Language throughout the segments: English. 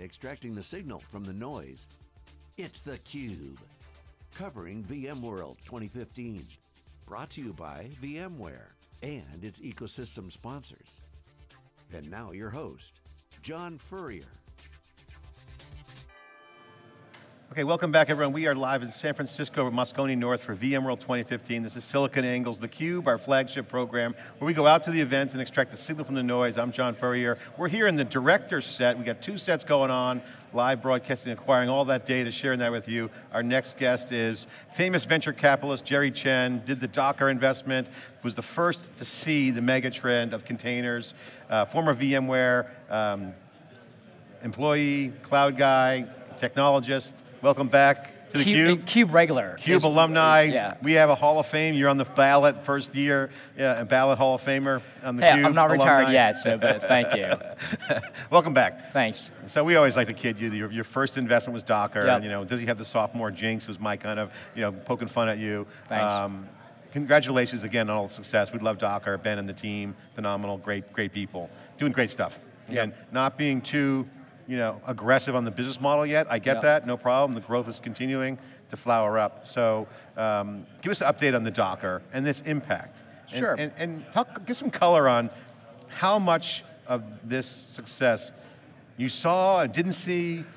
extracting the signal from the noise. It's theCUBE, covering VMworld 2015. Brought to you by VMware and its ecosystem sponsors. And now your host, John Furrier. Okay, welcome back everyone. We are live in San Francisco, Moscone North for VMworld 2015. This is silicon SiliconANGLE's theCUBE, our flagship program, where we go out to the events and extract the signal from the noise. I'm John Furrier. We're here in the director's set. We got two sets going on, live broadcasting, acquiring all that data, sharing that with you. Our next guest is famous venture capitalist Jerry Chen, did the Docker investment, was the first to see the mega trend of containers, uh, former VMware um, employee, cloud guy, technologist, Welcome back to the Cube. Cube regular. Cube alumni. Yeah. We have a Hall of Fame. You're on the ballot first year, yeah, a ballot Hall of Famer on the hey, Cube. I'm not alumni. retired yet, so but thank you. Welcome back. Thanks. So we always like to kid you. Your, your first investment was Docker. Yep. You know, does he have the sophomore jinx? Was my kind of you know poking fun at you. Thanks. Um, congratulations again on all the success. We love Docker. Ben and the team, phenomenal, great, great people, doing great stuff. Again, yep. not being too you know, aggressive on the business model yet. I get yeah. that, no problem. The growth is continuing to flower up. So um, give us an update on the Docker and its impact. And, sure. And, and talk, give some color on how much of this success you saw and didn't see.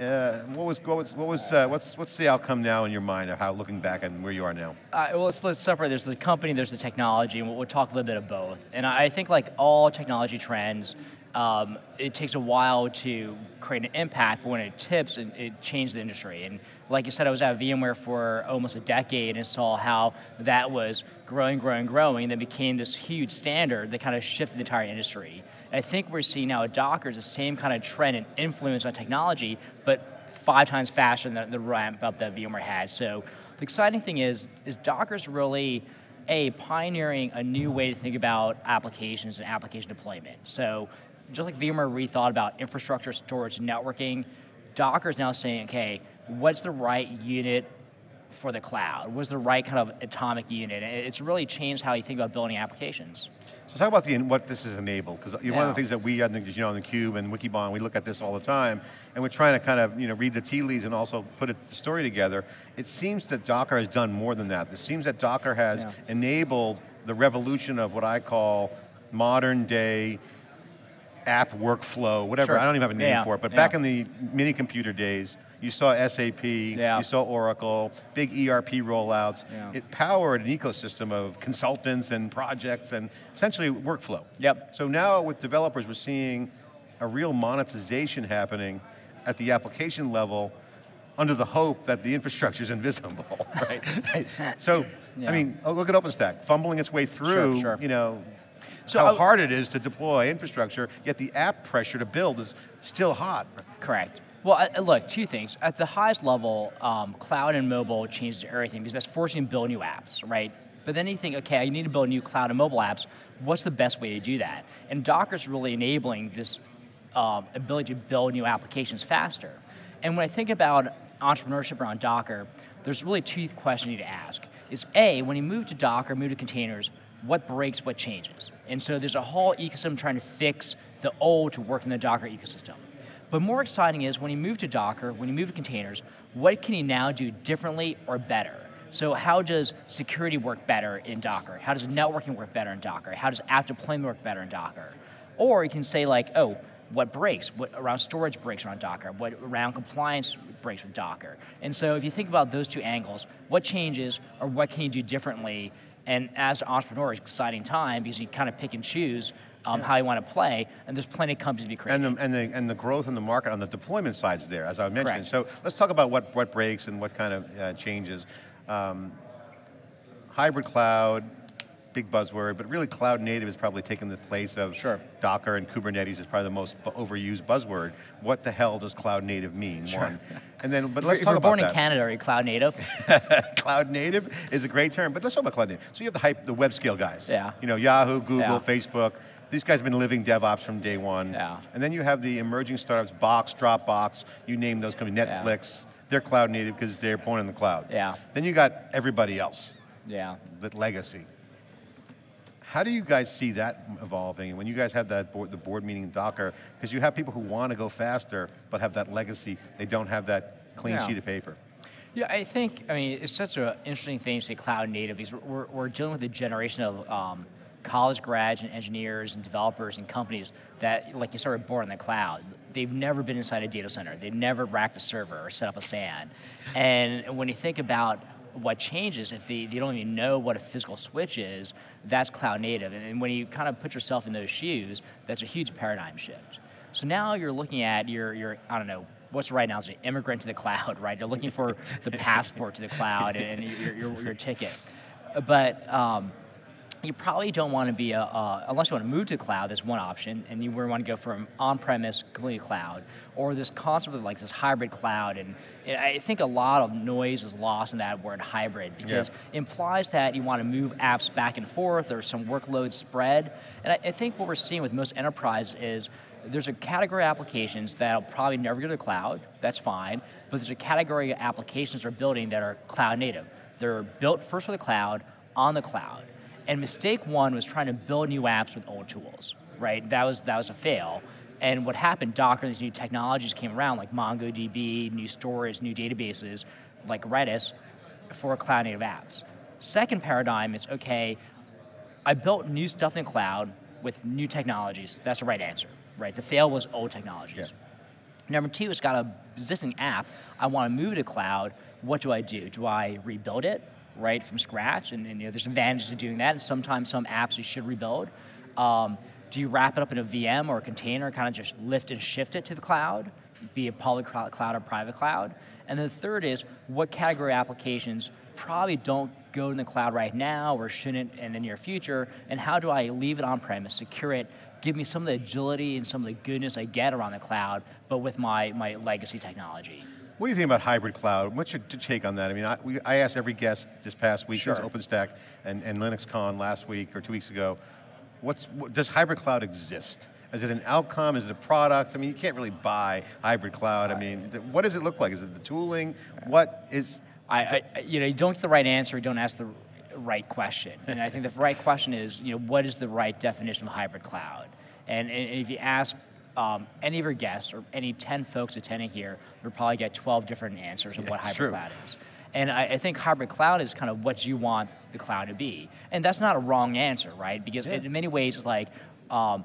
Uh, what was what was what was uh, what's what's the outcome now in your mind of how looking back and where you are now? Uh, well, let's, let's separate. There's the company, there's the technology, and we'll, we'll talk a little bit of both. And I think like all technology trends, um, it takes a while to create an impact, but when it tips, it, it changed the industry. And like you said, I was at VMware for almost a decade and saw how that was growing, growing, growing, and then became this huge standard that kind of shifted the entire industry. And I think we're seeing now at Docker is the same kind of trend and influence on technology, but five times faster than the, ramp up that VMware had. So the exciting thing is, is Docker's really a pioneering a new way to think about applications and application deployment. So just like VMware rethought about infrastructure, storage, networking, Docker is now saying, okay, what's the right unit for the cloud? What's the right kind of atomic unit? It's really changed how you think about building applications. So talk about the, what this has enabled, because yeah. Uh, one of the things that we, I think, you know, on theCUBE and Wikibon, we look at this all the time, and we're trying to kind of, you know, read the tea leaves and also put it, the story together. It seems that Docker has done more than that. It seems that Docker has yeah. enabled the revolution of what I call modern day app workflow, whatever, sure. I don't even have a name yeah. for it, but yeah. back in the mini computer days, you saw SAP, yeah. you saw Oracle, big ERP rollouts. It powered an ecosystem of consultants and projects and essentially workflow. Yep. So now with developers, we're seeing a real monetization happening at the application level under the hope that the infrastructure is invisible, right? so, yeah. I mean, oh, look at OpenStack, fumbling its way through, sure, sure. you know, so how hard it is to deploy infrastructure, yet the app pressure to build is still hot. Correct. Well, look, two things. At the highest level, um, cloud and mobile changes everything because that's forcing you to build new apps, right? But then you think, okay, I need to build new cloud and mobile apps. What's the best way to do that? And Docker's really enabling this um, ability to build new applications faster. And when I think about entrepreneurship around Docker, there's really two questions you need to ask. Is A, when you move to Docker, move to containers, what breaks, what changes? And so there's a whole ecosystem trying to fix the old to work in the Docker ecosystem. But more exciting is when you move to Docker, when you move to containers, what can you now do differently or better? So how does security work better in Docker? How does networking work better in Docker? How does app deployment work better in Docker? Or you can say like, oh, what breaks, what around storage breaks around Docker, what around compliance breaks with Docker. And so if you think about those two angles, what changes or what can you do differently? And as an entrepreneur, it's an exciting time because you kind of pick and choose um, yeah. how you want to play, and there's plenty of companies to be created. And the, and, the, and the growth in the market on the deployment side's there, as I mentioned. Correct. So let's talk about what, what breaks and what kind of uh, changes. Um, hybrid cloud, big buzzword, but really cloud native is probably taking the place of sure. Docker and Kubernetes is probably the most overused buzzword. What the hell does cloud native mean? Sure. One. And then, but if let's talk about If you're born that. in Canada, are you cloud native? cloud native is a great term, but let's talk about cloud native. So you have the hype, the web scale guys. Yeah. You know, Yahoo, Google, yeah. Facebook. These guys have been living DevOps from day one. Yeah. And then you have the emerging startups, Box, Dropbox, you name those companies, Netflix. Yeah. They're cloud native because they're born in the cloud. Yeah. Then you got everybody else. Yeah. The legacy How do you guys see that evolving? And when you guys have that board, the board meeting in Docker, because you have people who want to go faster, but have that legacy, they don't have that clean Yeah. sheet of paper. Yeah, I think, I mean, it's such an interesting thing to say cloud native because we're, we're dealing with a generation of um, college grads and engineers and developers and companies that, like you sort of born in the cloud. They've never been inside a data center. They've never racked a server or set up a SAN. And when you think about what changes if they, they don't even know what a physical switch is, that's cloud native. And, and when you kind of put yourself in those shoes, that's a huge paradigm shift. So now you're looking at your, your I don't know, what's right now is an immigrant to the cloud, right? You're looking for the passport to the cloud and, and your, your, your ticket. But um, you probably don't want to be a, uh, unless you want to move to the cloud, that's one option, and you want to go from on-premise completely cloud, or this concept of like this hybrid cloud, and, and I think a lot of noise is lost in that word hybrid because Yeah. it implies that you want to move apps back and forth or some workload spread, and I, I think what we're seeing with most enterprise is there's a category of applications that'll probably never go to the cloud, that's fine, but there's a category of applications they're building that are cloud native. They're built first for the cloud, on the cloud. And mistake one was trying to build new apps with old tools, right? That was that was a fail. And what happened, Docker, and these new technologies came around, like MongoDB, new storage, new databases, like Redis, for cloud native apps. Second paradigm is okay, I built new stuff in the cloud with new technologies. That's the right answer, right? The fail was old technologies. Yeah. Number two, it's got an existing app. I want to move it to cloud. What do I do? Do I rebuild it, right, from scratch? And, and you know, there's advantages to doing that. And sometimes some apps you should rebuild. Um, do you wrap it up in a VM or a container, kind of just lift and shift it to the cloud, be it public cloud or private cloud? And then the third is what category applications probably don't go in the cloud right now or shouldn't in the near future, and how do I leave it on premise, secure it, give me some of the agility and some of the goodness I get around the cloud, but with my, my legacy technology. What do you think about hybrid cloud? What's your take on that? I mean, I, we, I asked every guest this past week, since OpenStack and, and LinuxCon last week or two weeks ago, what's, what, does hybrid cloud exist? Is it an outcome? Is it a product? I mean, you can't really buy hybrid cloud. I mean, what does it look like? Is it the tooling? What is, I, I, you know, you don't get the right answer, you don't ask the right question. And I think the right question is, you know, what is the right definition of hybrid cloud? And, and if you ask um, any of your guests or any 10 folks attending here, you'll probably get 12 different answers of Yeah, what hybrid true. cloud is. And I, I think hybrid cloud is kind of what you want the cloud to be. And that's not a wrong answer, right? Because Yeah. in many ways, it's like, um,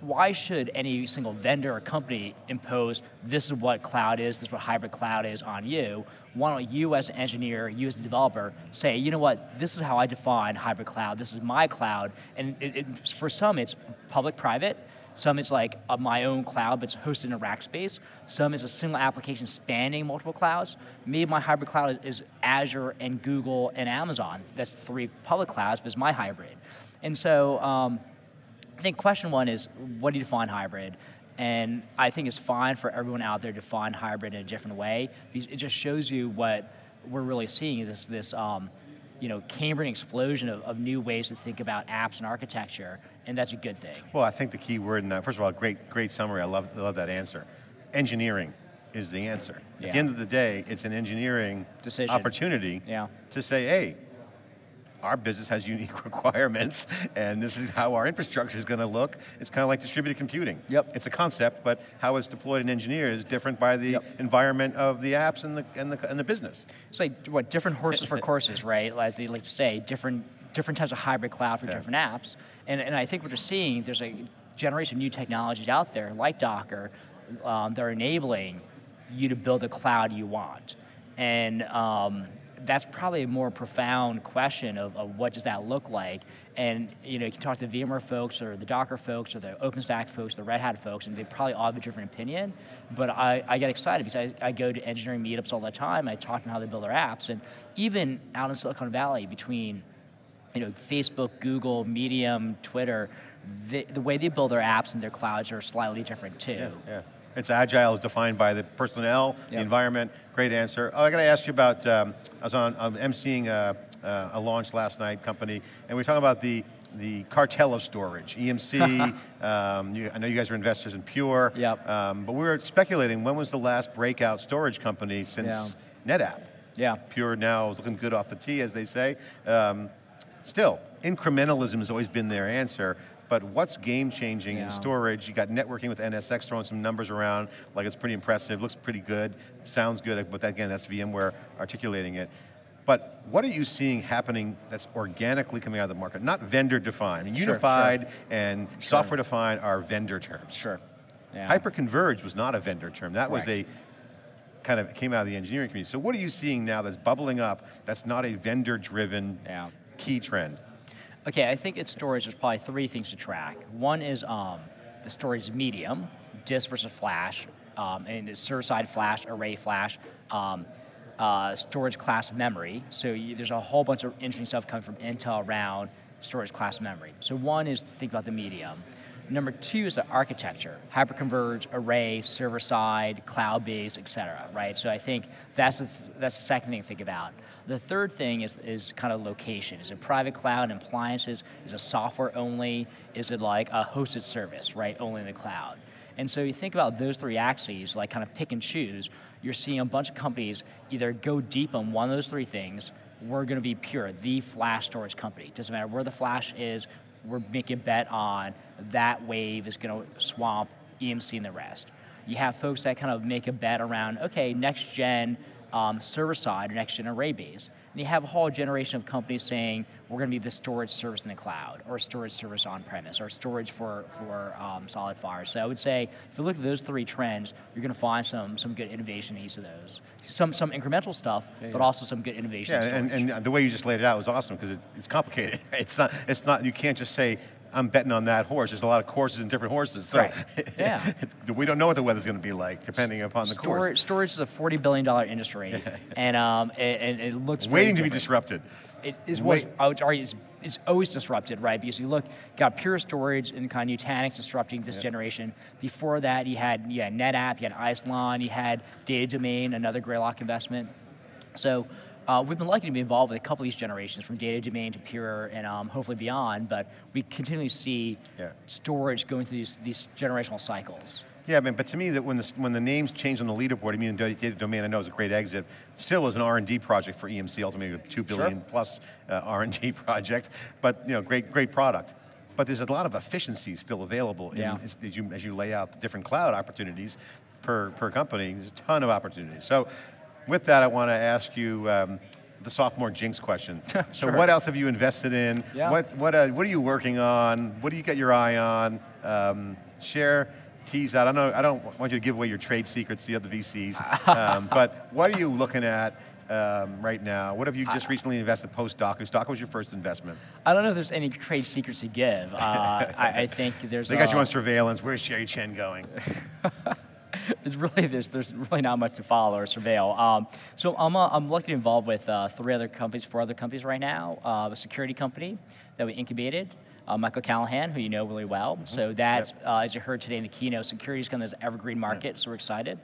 why should any single vendor or company impose this is what cloud is, this is what hybrid cloud is on you? Why don't you, as an engineer, you as a developer, say, you know what, this is how I define hybrid cloud, this is my cloud. And it, it, for some, it's public private. Some is like uh, my own cloud, but it's hosted in a rack space. Some is a single application spanning multiple clouds. Maybe my hybrid cloud is, is Azure and Google and Amazon. That's three public clouds, but it's my hybrid. And so, um, I think question one is what do you define hybrid? And I think it's fine for everyone out there to define hybrid in a different way it just shows you what we're really seeing this this um, you know Cambrian explosion of, of new ways to think about apps and architecture, and that's a good thing. well, I think the key word in that, first of all, great, great summary. I love, I love that answer. Engineering is the answer. At the end of the day, it's an engineering Decision. opportunity Yeah. to say, hey, our business has unique requirements, and this is how our infrastructure is going to look. It's kind of like distributed computing. Yep. It's a concept, but how it's deployed and engineered is different by the Yep. environment of the apps and the, and the, and the business. It's like what different horses for courses, right? As they like to say, different different types of hybrid cloud for Yeah. different apps. And and I think what you're seeing, there's a generation of new technologies out there, like Docker, um, that are enabling you to build the cloud you want. And um, that's probably a more profound question of, of what does that look like. And you know, you can talk to the VMware folks or the Docker folks or the OpenStack folks, the Red Hat folks, and they probably all have a different opinion. But I, I get excited because I, I go to engineering meetups all the time. I talk to how they build their apps, and even out in Silicon Valley, between you know Facebook, Google, Medium, Twitter, the, the way they build their apps and their clouds are slightly different too. Yeah. It's agile is defined by the personnel, the environment. Great answer. Oh, I got to ask you about. Um, I was on I'm emceeing a, uh, a launch last night, company, and we were talking about the the cartel of storage, EMC. um, you, I know you guys are investors in Pure. Yep. Um, but we were speculating when was the last breakout storage company since NetApp? Yeah. Pure now is looking good off the tee, as they say. Um, still, incrementalism has always been their answer, but what's game changing Yeah. in storage? You got networking with NSX throwing some numbers around, like it's pretty impressive, looks pretty good, sounds good, but again, that's VMware articulating it. But what are you seeing happening that's organically coming out of the market? Not vendor defined. Sure, unified and software defined are vendor terms. Sure. Yeah. Hyperconverged was not a vendor term. That was a kind of came out of the engineering community. So what are you seeing now that's bubbling up that's not a vendor driven Yeah. key trend? Okay, I think in storage, there's probably three things to track. One is um, the storage medium, disk versus flash, um, and the server-side flash, array flash, um, uh, storage class memory. So you, there's a whole bunch of interesting stuff coming from Intel around storage class memory. So one is think about the medium. Number two is the architecture, hyperconverged, array, server-side, cloud-based, et cetera, right? So I think that's the, that's the second thing to think about. The third thing is, is kind of location. Is it private cloud and appliances? Is it software only? Is it like a hosted service, right, only in the cloud? And so you think about those three axes, like kind of pick and choose, you're seeing a bunch of companies either go deep on one of those three things, we're going to be pure, the flash storage company. Doesn't matter where the flash is, we're making a bet on that wave is going to swamp EMC and the rest. You have folks that kind of make a bet around, okay, next gen um, server side or next gen array base. And you have a whole generation of companies saying we're going to be the storage service in the cloud, or storage service on premise, or storage for for um, solid fire. So I would say if you look at those three trends, you're going to find some some good innovation in each of those. Some some incremental stuff, but also some good innovation. in Yeah, and, and the way you just laid it out was awesome because it, it's complicated. It's not, it's not, you can't just say, I'm betting on that horse. There's a lot of courses and different horses. So Right. Yeah. we don't know what the weather's going to be like depending upon the storage, course. storage is a forty billion dollar industry, and um, it, and it looks Waiting to be disrupted. It is Wait. was I would argue it's, it's always disrupted, right? Because you look, got Pure Storage and kind of Nutanix disrupting this generation. Before that, you had you had NetApp, you had Isilon, you had Data Domain, another Greylock investment. So uh, we've been lucky to be involved with a couple of these generations, from Data Domain to Pure, and um, hopefully beyond. But we continually see Yeah. storage going through these, these generational cycles. Yeah, I mean, but to me, that when the, when the names changed on the leaderboard, I mean, data domain, I know is a great exit. Still was an R and D project for EMC, ultimately a two billion plus uh, R and D project. But you know, great great product. But there's a lot of efficiencies still available in, Yeah. as, as you as you lay out the different cloud opportunities per per company. There's a ton of opportunities. So, with that, I want to ask you. Um, the sophomore jinx question. So, what else have you invested in? Yeah. What what uh, what are you working on? What do you got your eye on? Um, share, tease out. I don't know. I don't want you to give away your trade secrets to the other VCs. um, but what are you looking at um, right now? What have you just recently invested post Docker? Docker was your first investment. I don't know if there's any trade secrets to give. Uh, I, I think there's. They got you uh, on surveillance. Where's Jerry Chen going? It's really there's there's really not much to follow or surveil. Um, so I'm uh, I'm lucky to be involved with uh, three other companies, four other companies right now. Uh, a security company that we incubated. Uh, Michael Callahan, who you know really well. So that, uh, as you heard today in the keynote, security is kind of this evergreen market. So we're excited.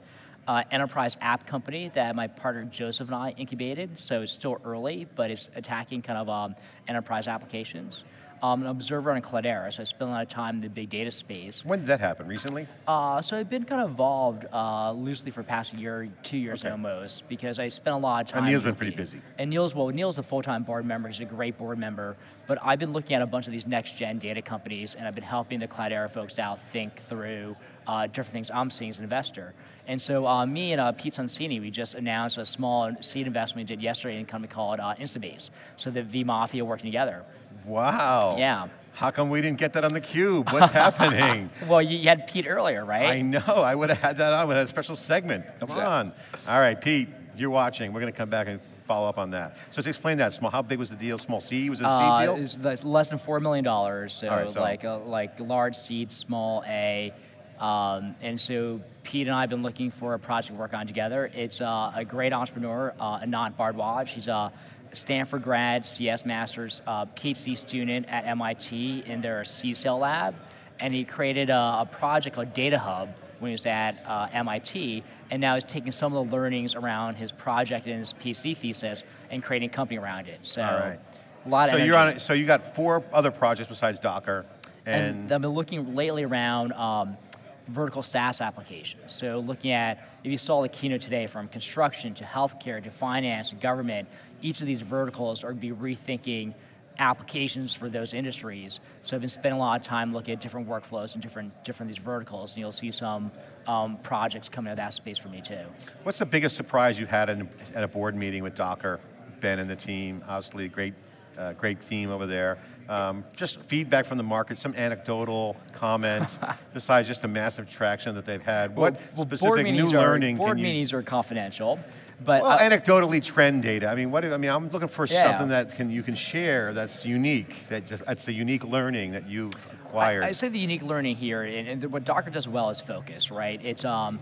Uh, enterprise app company that my partner Joseph and I incubated. So it's still early, but it's attacking kind of um, enterprise applications. Um, an observer on Cloudera, so I spent a lot of time in the big data space. When did that happen? Recently? Uh, so I've been kind of involved uh, loosely for the past year, two years Okay. almost, because I spent a lot of time. And Neil's been pretty busy. And Neil's well, Neil's a full-time board member. He's a great board member. But I've been looking at a bunch of these next-gen data companies, and I've been helping the Cloudera folks out think through uh, different things I'm seeing as an investor. And so uh, me and uh, Pete Sonsini, we just announced a small seed investment we did yesterday in a company called uh, Instabase. So the V Mafia working together. Wow. Yeah. How come we didn't get that on the cube? What's happening? Well, you, had Pete earlier, right? I know. I would have had that on. We had a special segment. Come Exactly. on. All right, Pete, you're watching. We're going to come back and follow up on that. So to explain that, small. How big was the deal? Small C was it a Uh, seed deal? It's less- less than four million dollars. So, right, so- like a, like large seed, small A, um, and so Pete and I have been looking for a project to work on together. It's uh, a great entrepreneur, uh, Anant Bhardwaj. He's a Stanford grad, CS Masters, uh, PhD student at MIT in their CSAIL lab, and he created a, a project called Data Hub when he was at uh, MIT, and now he's taking some of the learnings around his project and his PhD thesis and creating a company around it. So. Right. A lot so of you're on. So you got four other projects besides Docker, and, And I've been looking lately around um, vertical SaaS applications. So looking at, if you saw the keynote today, from construction to healthcare to finance to government, each of these verticals are be rethinking applications for those industries. So I've been spending a lot of time looking at different workflows and different different these verticals, and you'll see some um, projects coming out of that space for me too. What's the biggest surprise you had in, at a board meeting with Docker, Ben and the team? Obviously, a great, uh, great theme over there. Um, just feedback from the market, some anecdotal comments, besides just the massive traction that they've had. What well, specific new are, learning? Board you, meetings are confidential. But well, uh, anecdotally, trend data. I mean, what? I mean, I'm looking for yeah. something that can you can share that's unique. That that's a unique learning that you've acquired. I, I say the unique learning here, and, and, what Docker does well is focus. Right? It's um,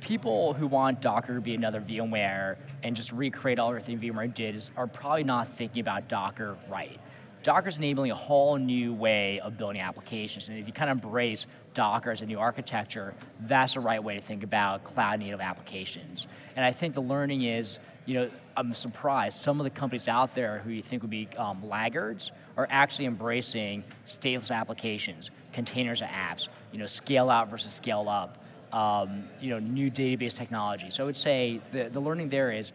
people who want Docker to be another VMware and just recreate all everything VMware did is, are probably not thinking about Docker right. Docker's enabling a whole new way of building applications. And if you kind of embrace Docker as a new architecture, that's the right way to think about cloud native applications. And I think the learning is, you know, I'm surprised some of the companies out there who you think would be um, laggards are actually embracing stateless applications, containers of apps, you know, scale out versus scale up, um, you know, new database technology. So I would say the, the learning there is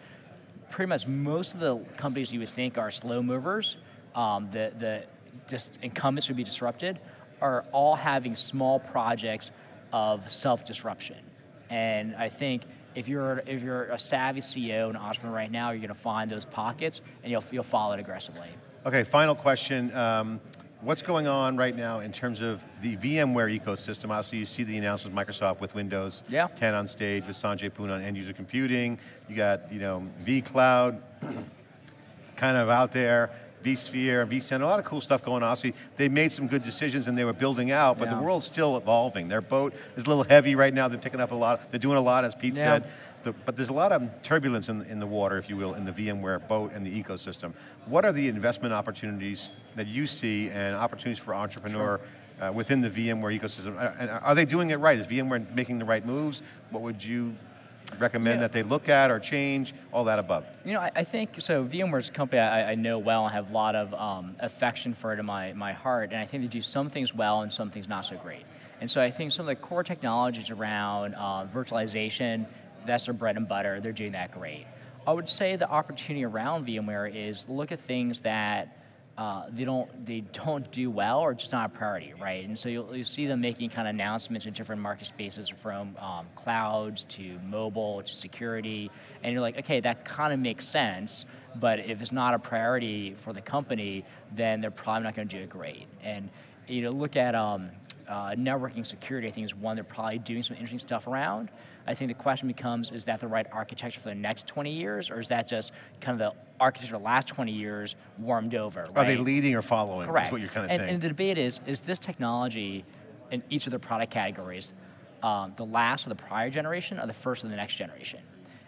pretty much most of the companies you would think are slow movers um, the, the just incumbents would be disrupted, are all having small projects of self-disruption. And I think if you're, if you're a savvy CEO and entrepreneur right now, you're going to find those pockets and you'll, you'll follow it aggressively. Okay, final question. Um, what's going on right now in terms of the VMware ecosystem? Obviously, you see the announcement of Microsoft with Windows yeah. 10 on stage with Sanjay Poonen on end user computing. You got, you know, vCloud kind of out there vSphere, vCenter, a lot of cool stuff going on. Obviously, they made some good decisions and they were building out, but yeah. the world's still evolving. Their boat is a little heavy right now. They're picking up a lot. They're doing a lot, as Pete yeah. said. The, but there's a lot of turbulence in, in the water, if you will, in the VMware boat and the ecosystem. What are the investment opportunities that you see and opportunities for entrepreneur sure. uh, within the VMware ecosystem? And are they doing it right? Is VMware making the right moves? What would you recommend yeah. that they look at or change, all that above? You know, I, I think, so VMware's a company I, I, know well and have a lot of um, affection for it in my, my heart, and I think they do some things well and some things not so great. And so I think some of the core technologies around uh, virtualization, that's their bread and butter, they're doing that great. I would say the opportunity around VMware is look at things that uh, they don't they don't do well or just not a priority, right? And so you'll, you'll see them making kind of announcements in different market spaces from um, clouds to mobile to security, and you're like, okay, that kind of makes sense, but if it's not a priority for the company, then they're probably not going to do it great. And you know, look at um, uh, networking security. I think is one they're probably doing some interesting stuff around. I think the question becomes, is that the right architecture for the next 20 years, or is that just kind of the architecture of the last 20 years warmed over? Right? Are they leading or following? Correct. What you're kind of and, saying. And the debate is, is this technology in each of the product categories um, the last of the prior generation or the first of the next generation?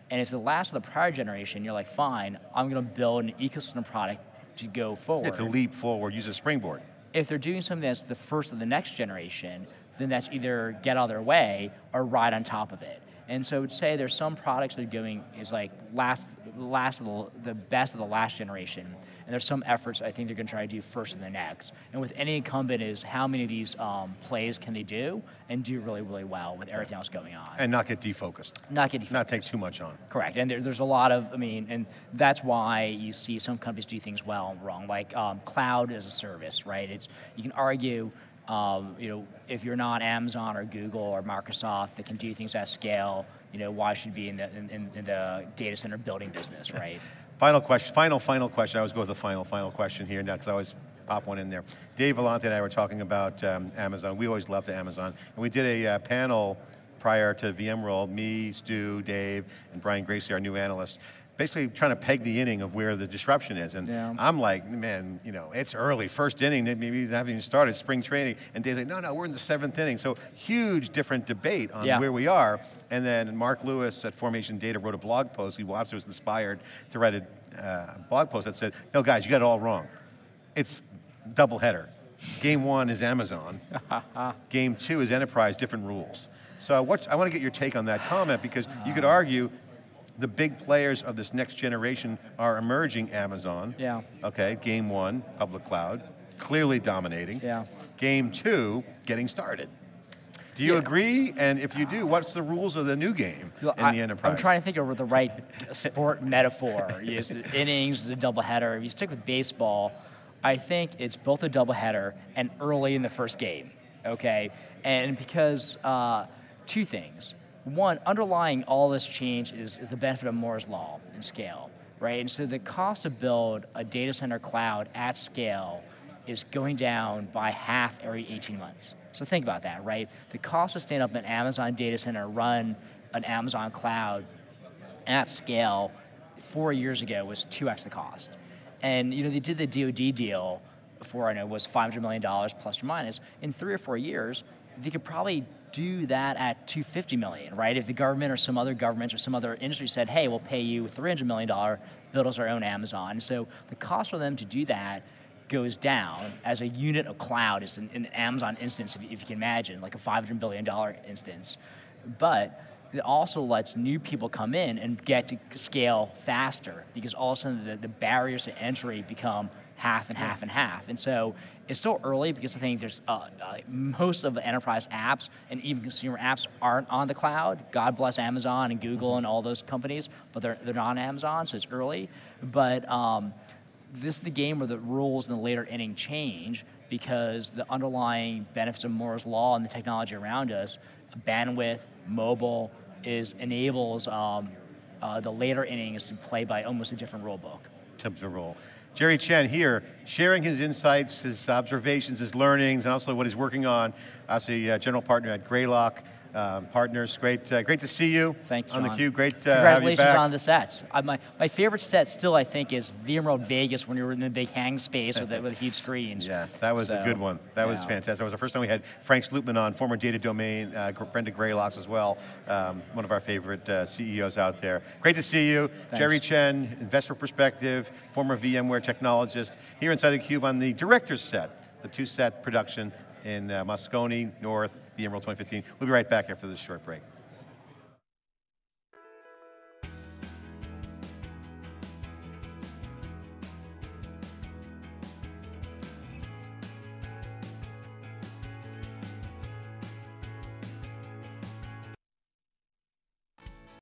And if the last of the prior generation, you're like, fine, I'm going to build an ecosystem product to go forward. Yeah, to leap forward, use a springboard. If they're doing something that's the first of the next generation, then that's either get out of their way or ride on top of it. And so I would say there's some products that are going is like last, last of the, the best of the last generation. And there's some efforts I think they're going to try to do first in the next. And with any incumbent is how many of these um, plays can they do and do really, really well with everything else going on. And not get defocused. Not get defocused. Not take too much on. Correct. And there, there's a lot of, I mean, and that's why you see some companies do things well and wrong, like um, cloud as a service, right? It's You can argue um, you know, if you're not Amazon or Google or Microsoft that can do things at scale, you know, why should you be in the, in, in the data center building business, right? final question, final, final question. I always go with the final, final question here now because I always pop one in there. Dave Vellante and I were talking about um, Amazon. We always loved Amazon. And we did a uh, panel prior to VMworld, me, Stu, Dave, and Brian Gracely, our new analyst basically trying to peg the inning of where the disruption is. And yeah. I'm like, man, you know, it's early, first inning, maybe they haven't even started, spring training. And Dave's like, no, no, we're in the seventh inning. So huge different debate on yeah. where we are. And then Mark Lewis at Formation Data wrote a blog post. He was inspired to write a uh, blog post that said, no, guys, you got it all wrong. It's doubleheader. Game one is Amazon. Game two is enterprise, different rules. So what, I want to get your take on that comment because you could argue the big players of this next generation are emerging Amazon. Yeah. Okay, game one, public cloud, clearly dominating. Yeah. Game two, getting started. Do you yeah. agree? And if you do, what's the rules of the new game in I, the enterprise? I'm trying to think of the right sport metaphor. Yes, innings, the doubleheader. If you stick with baseball, I think it's both a doubleheader and early in the first game. Okay, and because uh, two things. One, underlying all this change is, is the benefit of Moore's law and scale, right? And so the cost to build a data center cloud at scale is going down by half every 18 months. So think about that, right? The cost to stand up an Amazon data center, run an Amazon cloud at scale four years ago was 2x the cost. And you know, they did the DoD deal for I know was $500 million plus or minus. In three or four years, they could probably do that at 250 million, right? If the government or some other government or some other industry said, hey, we'll pay you $300 million, build us our own Amazon. So the cost for them to do that goes down as a unit of cloud is an, an Amazon instance, if you, if you can imagine, like a $500 billion instance. But it also lets new people come in and get to scale faster because all of a sudden the, the barriers to entry become half and half and half. And so it's still early because I think there's uh, uh, most of the enterprise apps and even consumer apps aren't on the cloud. God bless Amazon and Google and all those companies, but they're, they're not on Amazon, so it's early. But um, this is the game where the rules in the later inning change because the underlying benefits of Moore's law and the technology around us, bandwidth, mobile, is enables um, uh, the later innings to play by almost a different rule book. Different rule. Jerry Chen here, sharing his insights, his observations, his learnings, and also what he's working on as a uh, general partner at Greylock um, partners. Great, uh, great to see you Thanks, on John. the cube. Great to Congratulations have you back. on the sets. Uh, my, my favorite set still, I think, is VMworld Vegas when you were in the big hang space with, the, with huge screens. Yeah, that was So, a good one. That was fantastic. That was the first time we had Frank Slootman on, former Data Domain, uh, friend of Greylocks as well. Um, one of our favorite uh, CEOs out there. Great to see you. Jerry Chen, investor perspective, former VMware technologist, here inside the cube on the director's set, the two set production in uh, Moscone North, VMworld 2015. We'll be right back after this short break.